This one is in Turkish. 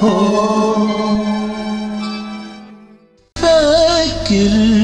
ho Bekir